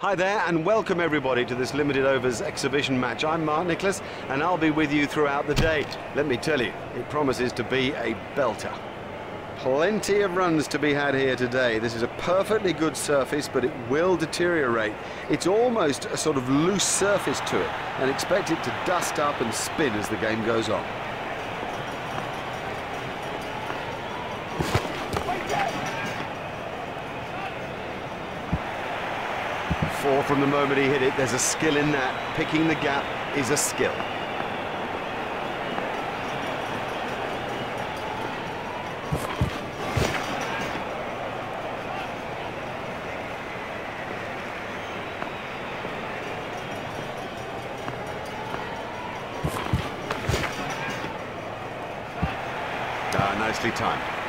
Hi there and welcome everybody to this limited overs exhibition match. I'm Mark Nicholas and I'll be with you throughout the day. Let me tell you, it promises to be a belter. Plenty of runs to be had here today. This is a perfectly good surface, but it will deteriorate. It's almost a sort of loose surface to it, and expect it to dust up and spin as the game goes on. From the moment he hit it. There's a skill in that. Picking the gap is a skill. Ah, nicely timed.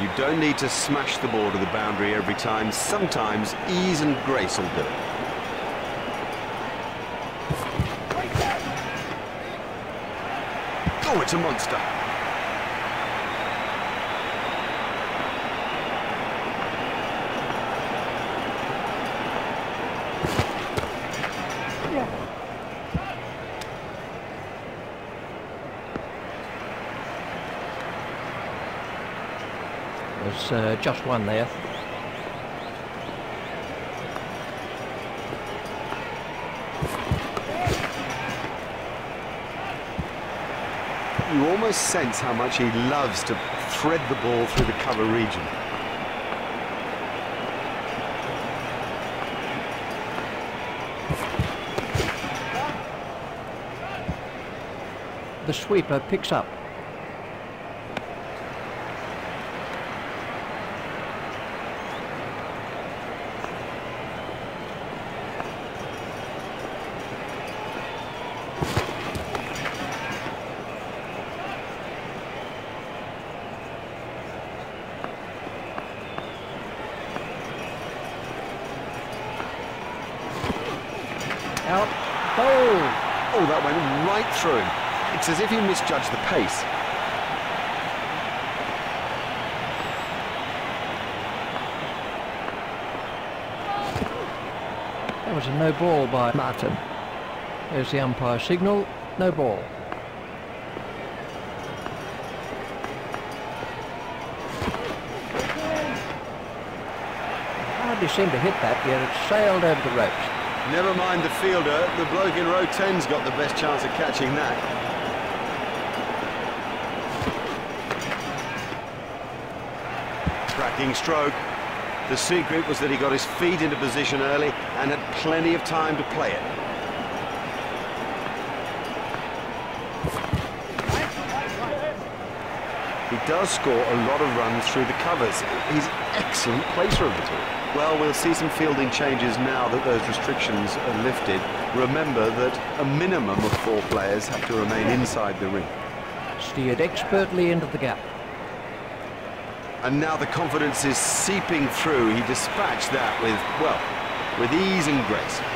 You don't need to smash the ball to the boundary every time. Sometimes ease and grace will do it. Oh, it's a monster. Uh, just one there. You almost sense how much he loves to thread the ball through the cover region. The sweeper picks up. Out. Bowl. Oh, that went right through him. It's as if he misjudged the pace. That was a no ball by Martin. There's the umpire signal. No ball. Hardly seemed to hit that, yet it sailed over the ropes. Never mind the fielder, the bloke in row 10's got the best chance of catching that. Cracking stroke. The secret was that he got his feet into position early and had plenty of time to play it. He does score a lot of runs through the covers. He's excellent placer of the two. Well, we'll see some fielding changes now that those restrictions are lifted. Remember that a minimum of four players have to remain inside the ring. Steered expertly into the gap. And now the confidence is seeping through. He dispatched that with, well, with ease and grace.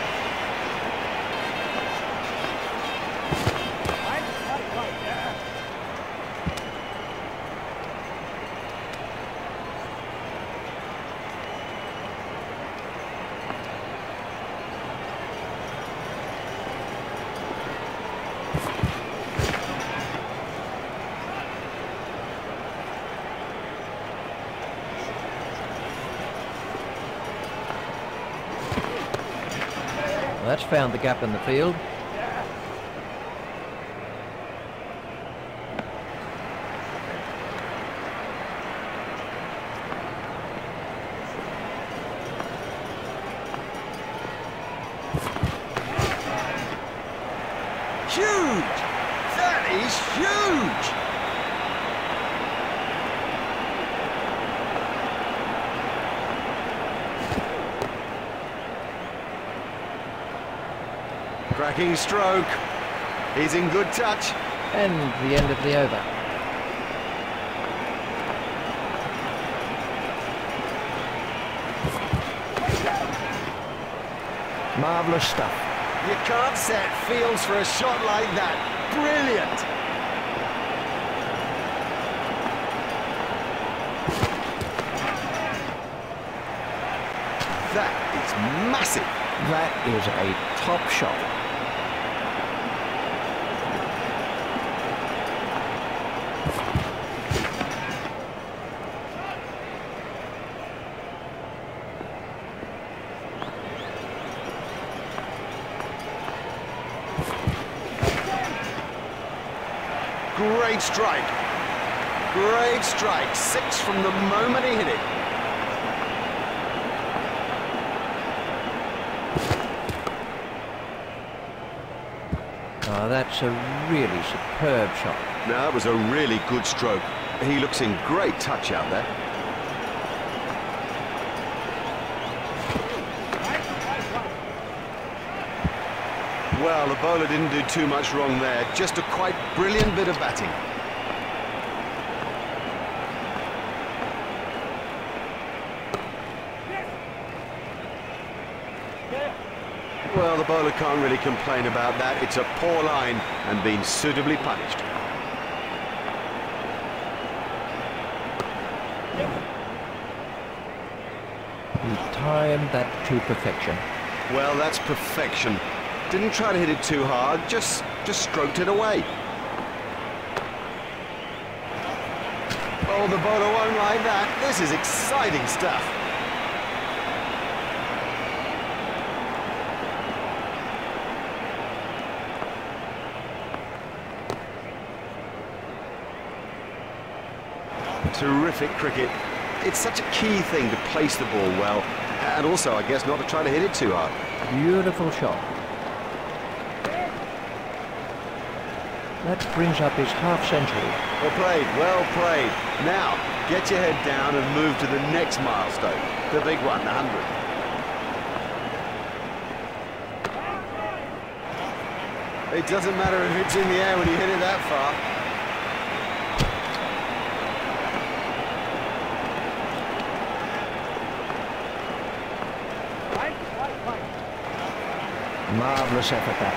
That's found the gap in the field. Huge! That is huge! Cracking stroke. He's in good touch. And the end of the over. Marvellous stuff. You can't set fields for a shot like that. Brilliant! That is massive. That is a top shot. Great strike. Great strike. Six from the moment he hit it. Oh, that's a really superb shot. Now, that was a really good stroke. He looks in great touch out there. Well, the bowler didn't do too much wrong there. Just a quite brilliant bit of batting. Well, the bowler can't really complain about that. It's a poor line and been suitably punished. He timed that to perfection. Well, that's perfection. Didn't try to hit it too hard, just, just stroked it away. Oh, the bowler won't like that. This is exciting stuff. Terrific cricket. It's such a key thing to place the ball well, and also, I guess, not to try to hit it too hard. Beautiful shot. That brings up his half century. Well played, well played. Now, get your head down and move to the next milestone, the big one, the 100. It doesn't matter if it's in the air when you hit it that far. Marvellous effort that.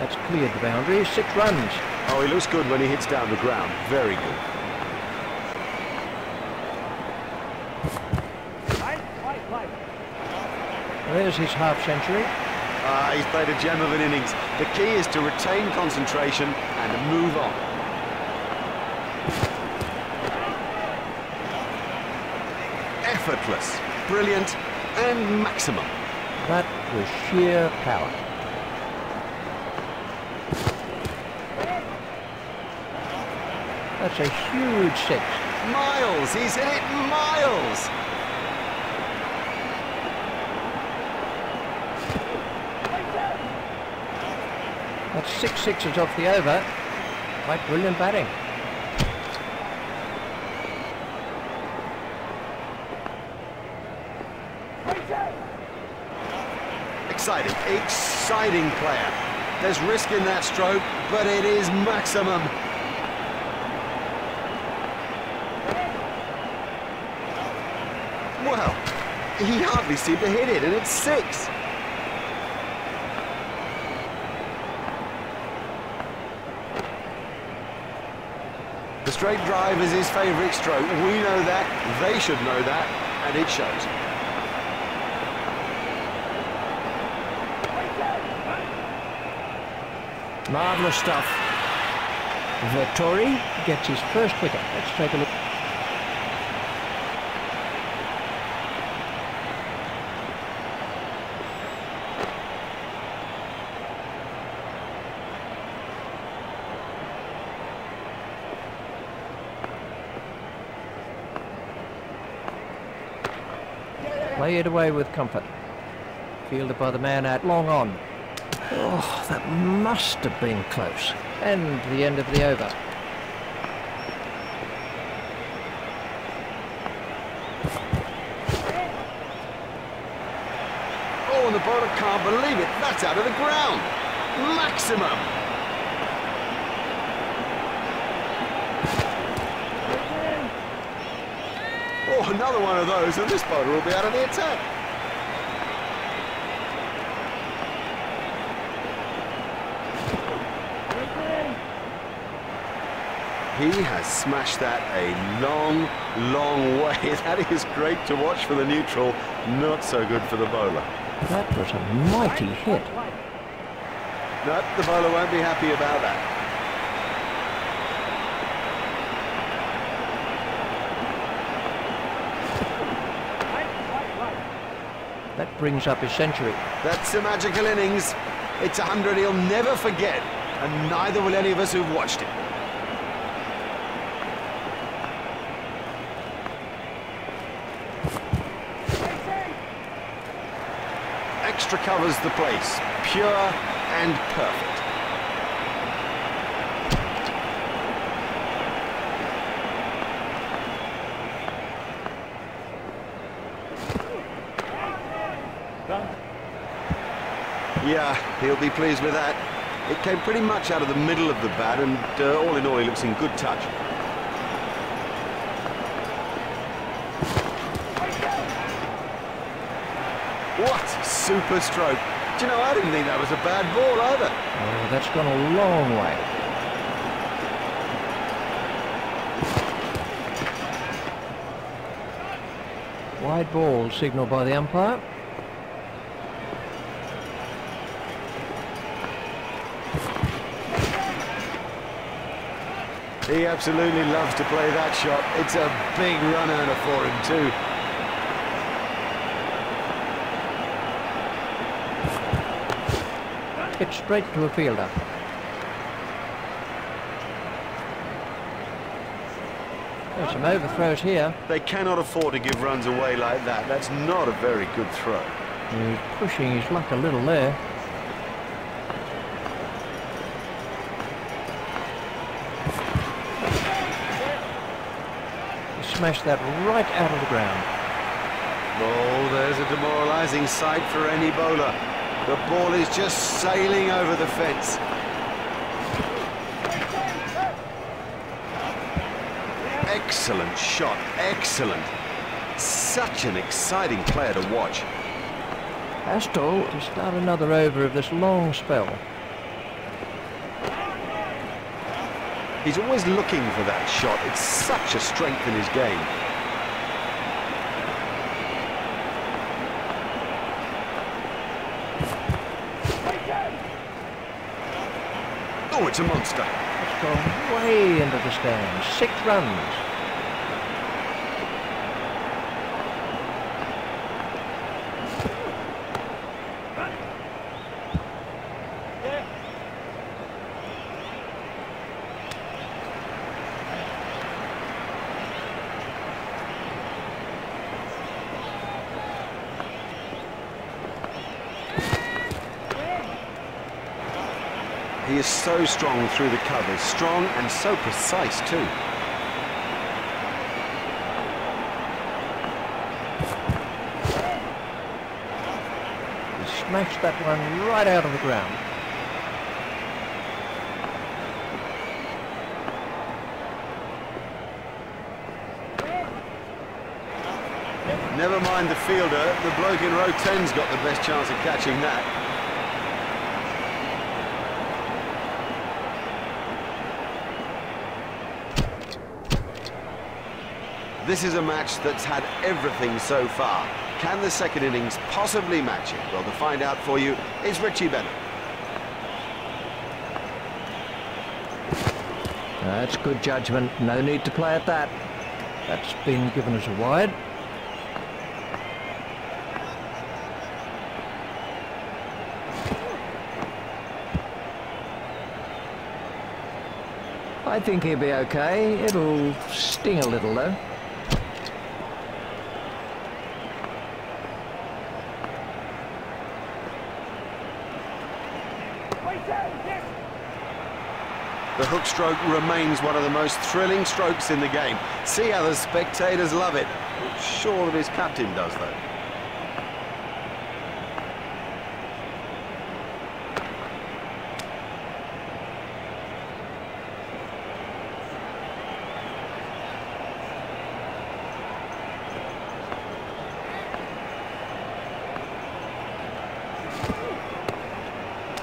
That's cleared the boundary. Six runs. Oh, he looks good when he hits down the ground. Very good. There's his half century. Ah, he's played a gem of an innings. The key is to retain concentration and move on. Effortless, brilliant, and maximum. That was sheer power. That's a huge six. Miles, he's in it miles. That's six sixes off the over. Quite brilliant batting. Exciting, exciting player. There's risk in that stroke, but it is maximum. Well, he hardly seemed to hit it, and it's six. The straight drive is his favourite stroke. We know that, they should know that, and it shows. Marvellous stuff. Vettori gets his first wicket. Let's take a look. Play it away with comfort. Fielded by the man at long on. Oh, that must have been close. And the end of the over. Oh, and the bowler can't believe it. That's out of the ground. Maximum. Oh, another one of those, and this bowler will be out of the attack. He has smashed that a long, long way. That is great to watch for the neutral, not so good for the bowler. That was a mighty hit. No, the bowler won't be happy about that. That brings up his century. That's a magical innings. It's a hundred he'll never forget, and neither will any of us who've watched it. Extra covers the place, pure and perfect. Yeah, he'll be pleased with that. It came pretty much out of the middle of the bat, and uh, all in all, he looks in good touch. What super stroke. Do you know, I didn't think that was a bad ball either. Oh, that's gone a long way. Wide ball signalled by the umpire. He absolutely loves to play that shot. It's a big run earner for him too. Hit straight to a fielder. There's some overthrows here. They cannot afford to give runs away like that. That's not a very good throw. He's pushing his luck a little there. He smashed that right out of the ground. Oh, there's a demoralising sight for any bowler. The ball is just sailing over the fence. Excellent shot, excellent. Such an exciting player to watch. Astle to start another over of this long spell. He's always looking for that shot. It's such a strength in his game. It's a monster. It's gone way into the stands. Six runs. So strong through the covers, strong and so precise too. He smashed that one right out of the ground. Never mind the fielder, the bloke in row 10's got the best chance of catching that. This is a match that's had everything so far. Can the second innings possibly match it? Well, to find out for you is Richie Benaud. That's good judgment. No need to play at that. That's been given as a wide. I think he'll be okay. It'll sting a little though. Hook stroke remains one of the most thrilling strokes in the game. See how the spectators love it. Sure that his captain does, though.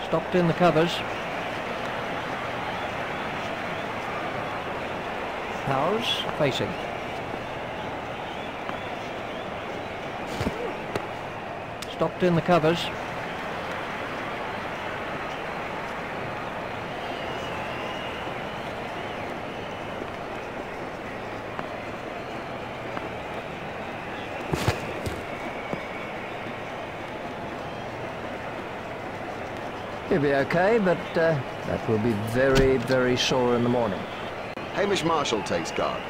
Stopped in the covers. Howes facing. Stopped in the covers. He'll be okay, but uh, that will be very, very sore in the morning. Hamish Marshall takes guard.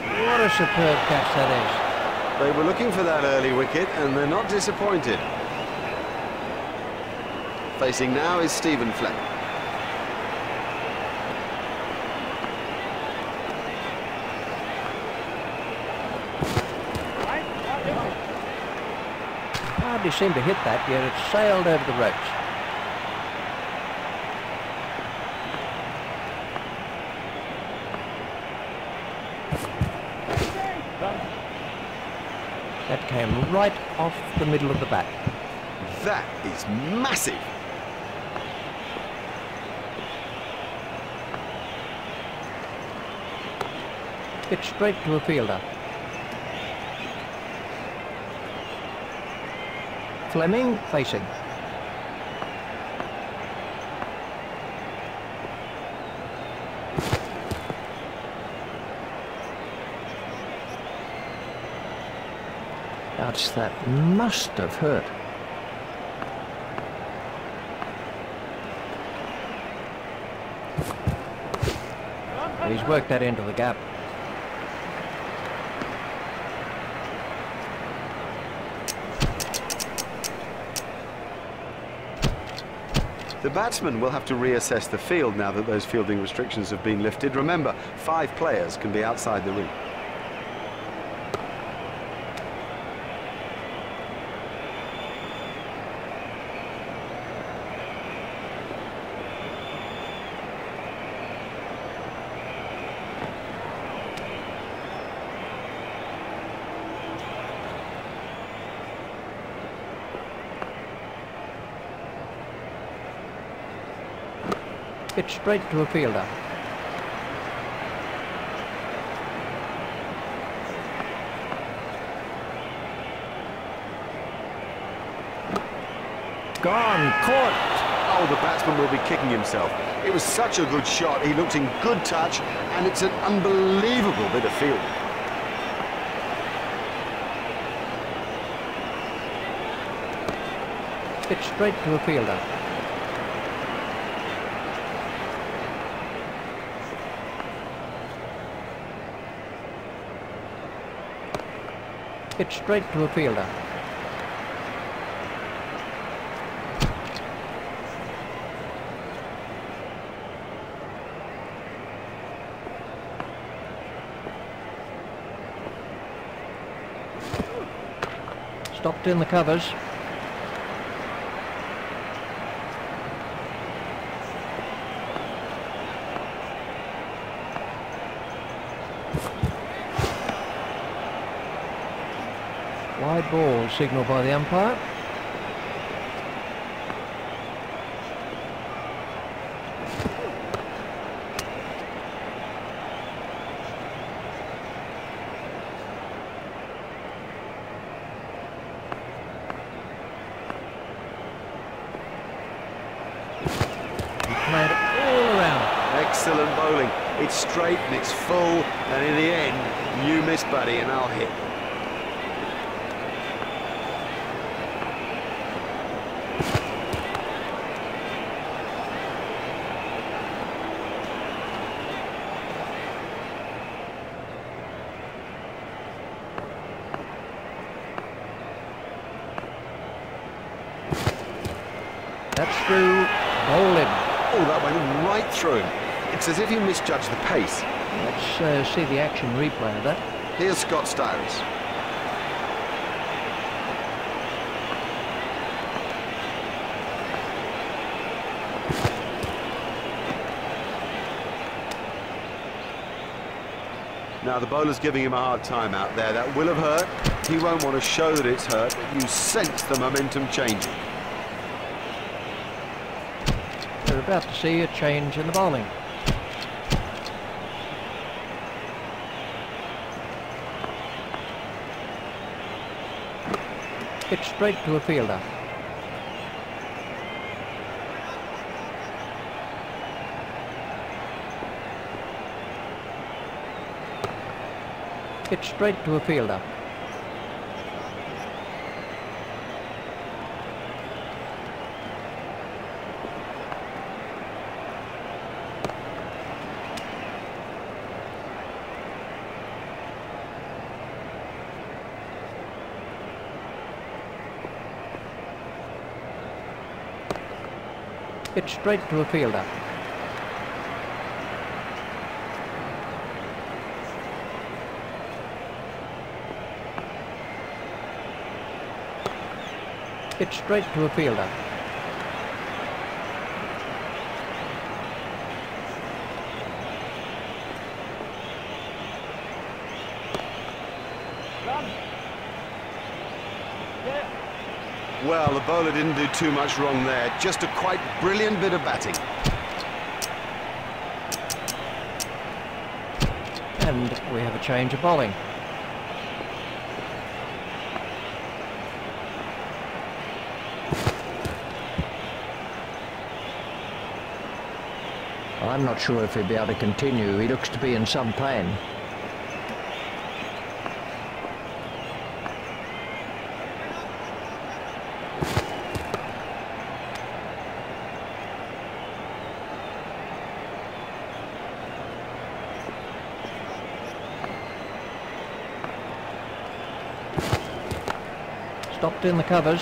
What a superb catch that is. They were looking for that early wicket and they're not disappointed. Facing now is Stephen Fleming. Hardly seemed to hit that, yet it sailed over the ropes. That came right off the middle of the bat. That is massive. Hit straight to a fielder. Fleming facing. Ouch, that must have hurt. He's worked that into the gap. The batsman will have to reassess the field now that those fielding restrictions have been lifted. Remember, five players can be outside the ring. Hit straight to a fielder. Gone, caught. Oh, the batsman will be kicking himself. It was such a good shot. He looked in good touch, and it's an unbelievable bit of fielding. Hit straight to a fielder. Hit straight to a fielder. Stopped in the covers. Signalled by the umpire. He played it all around. Excellent bowling. It's straight and it's full, and in the end, you miss, buddy, and I'll hit. Through. Bowling. Oh, that went right through him. It's as if he misjudged the pace. Let's uh, see the action replay of that. Here's Scott Styris. Now the bowler's giving him a hard time out there. That will have hurt. He won't want to show that it's hurt, but you sense the momentum changing. we're about to see a change in the bowling. Hit straight to a fielder. Hit straight to a fielder. Hit straight to a fielder. Hit straight to a fielder. Well, the bowler didn't do too much wrong there. Just a quite brilliant bit of batting. And we have a change of bowling. I'm not sure if he'll be able to continue. He looks to be in some pain. Stopped in the covers.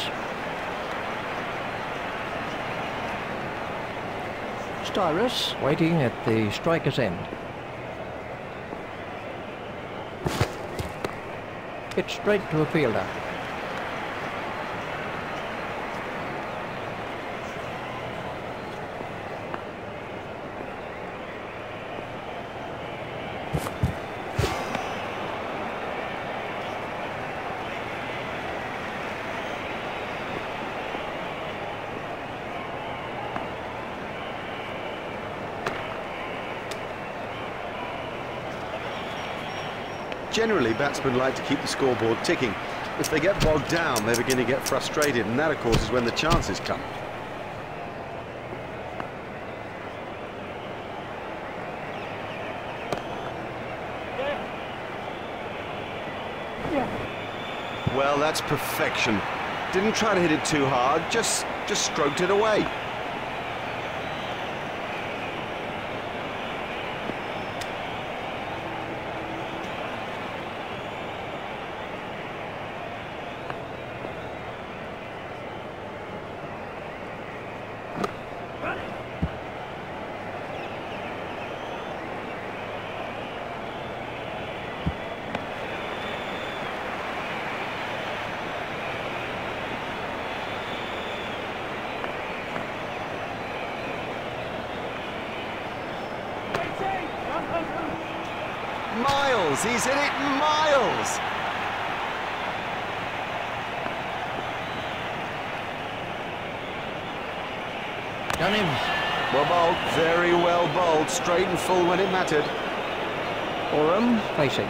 Styris waiting at the striker's end. Hit straight to a fielder. Batsmen like to keep the scoreboard ticking. If they get bogged down, they begin to get frustrated, and that, of course, is when the chances come. Well, that's perfection. Didn't try to hit it too hard, just, just stroked it away. Miles, he's hit it miles. Done him. Well bowled, very well bowled, straight and full when it mattered. Oram facing.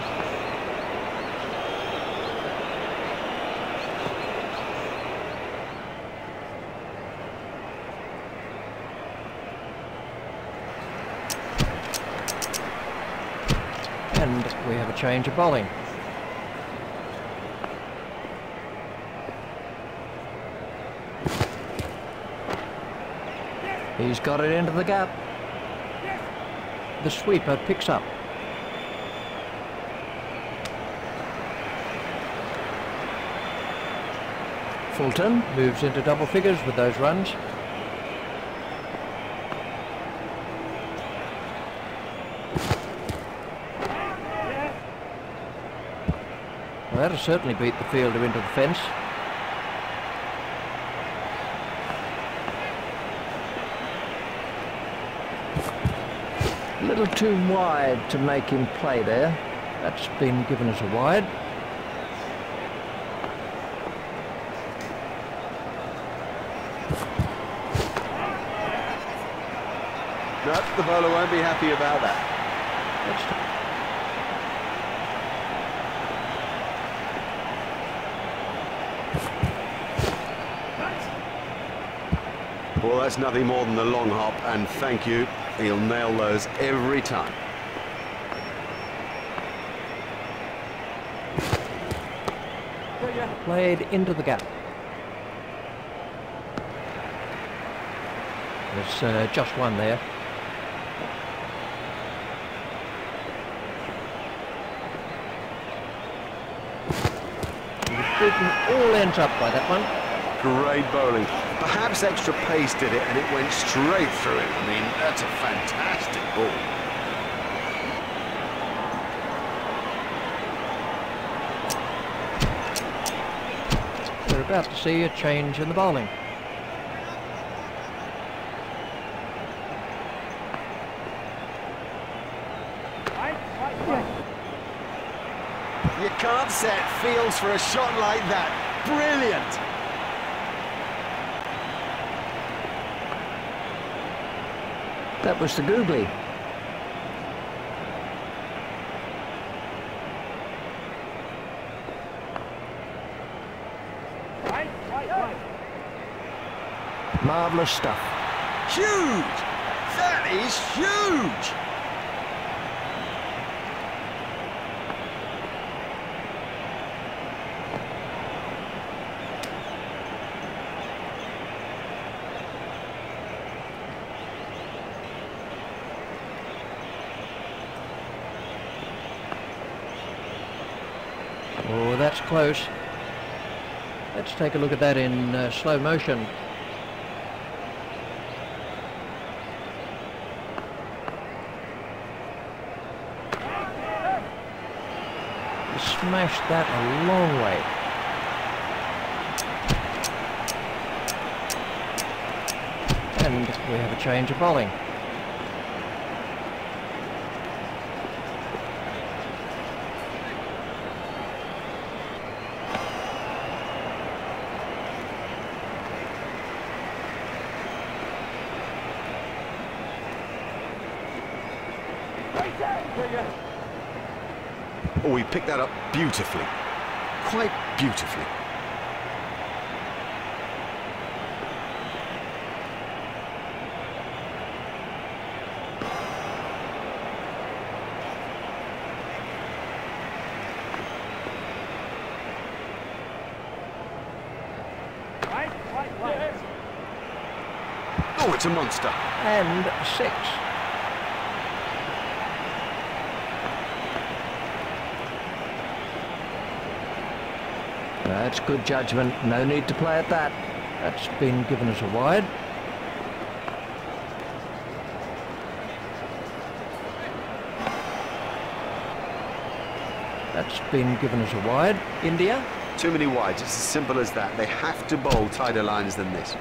And we have a change of bowling. He's got it into the gap. The sweeper picks up. Fulton moves into double figures with those runs. Well, that'll certainly beat the fielder into the fence. A little too wide to make him play there. That's been given as a wide. No, the bowler won't be happy about that. Well, that's nothing more than the long hop, and thank you. He'll nail those every time. Played into the gap. There's uh, just one there. Beaten all ends up by that one. Great bowling. Perhaps extra pace did it, and it went straight through it. I mean, that's a fantastic ball. We're about to see a change in the bowling. You can't set fields for a shot like that. Brilliant! That was the googly. Marvellous stuff. Huge! That is huge! Oh, that's close. Let's take a look at that in uh, slow motion. He smashed that a long way. And we have a change of bowling. Oh, he picked that up beautifully. Quite beautifully. Oh, it's a monster. And six. That's good judgment. No need to play at that. That's been given as a wide. That's been given as a wide. India. Too many wides, it's as simple as that. They have to bowl tighter lines than this.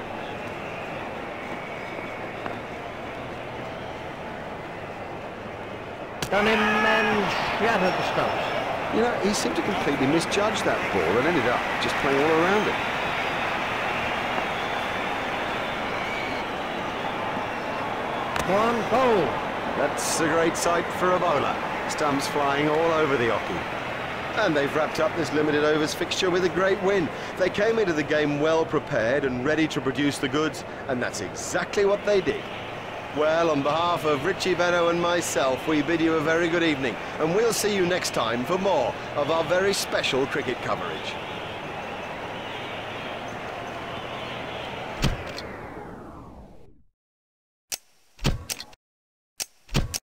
Done him and shattered the stumps. You know, he seemed to completely misjudge that ball and ended up just playing all around it. One bowl. That's a great sight for a bowler. Stumps flying all over the hockey. And they've wrapped up this limited overs fixture with a great win. They came into the game well prepared and ready to produce the goods, and that's exactly what they did. Well, on behalf of Richie Benaud and myself, we bid you a very good evening, and we'll see you next time for more of our very special cricket coverage.